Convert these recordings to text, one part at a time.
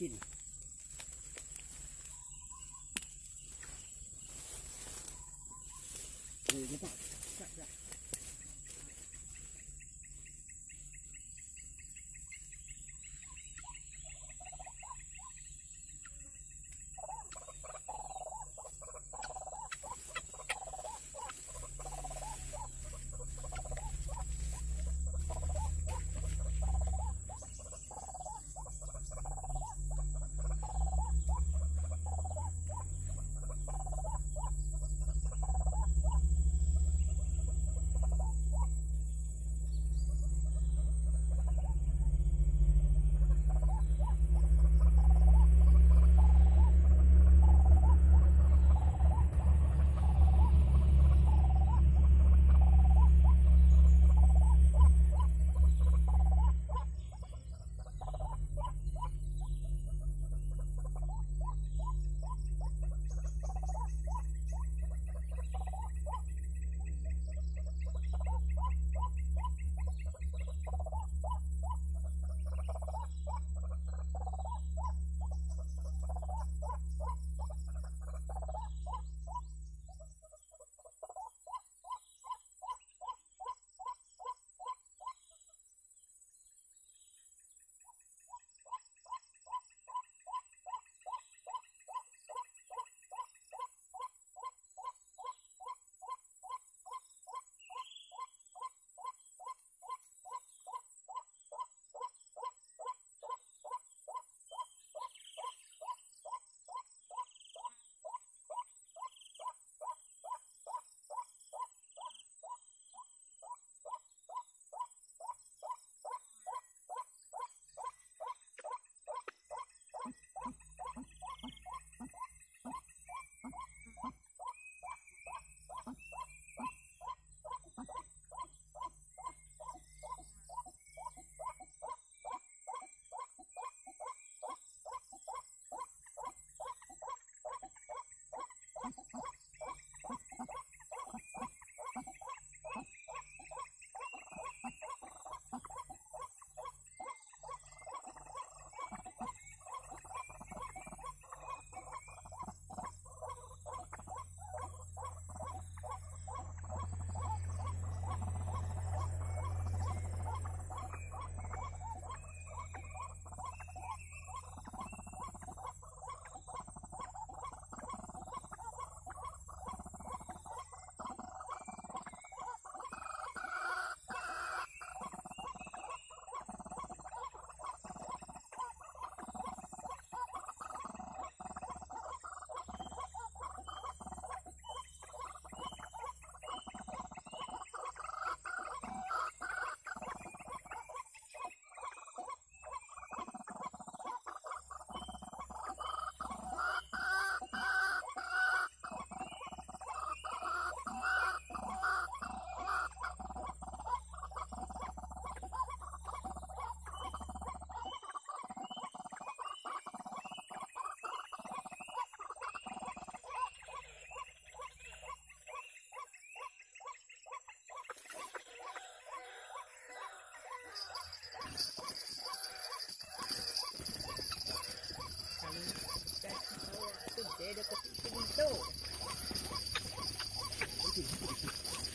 กินนี่ก็ต้องจัดจ้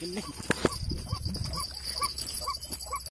Good night.